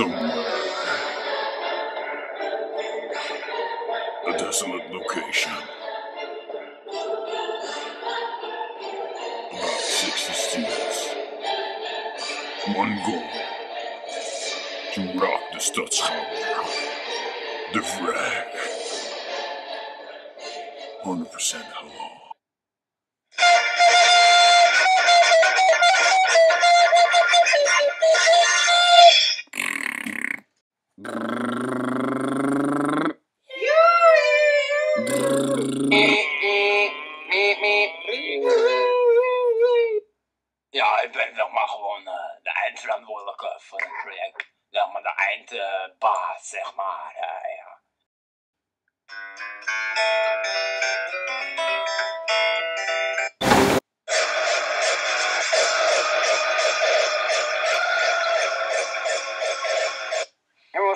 A desolate location. About 60 students. One goal. To rock the stadsschouwburg. De Vrek. 100% halal. Ja, ik ben zeg maar gewoon eh, de eindverantwoordelijke voor het project. Zeg maar de eindbaas, zeg maar.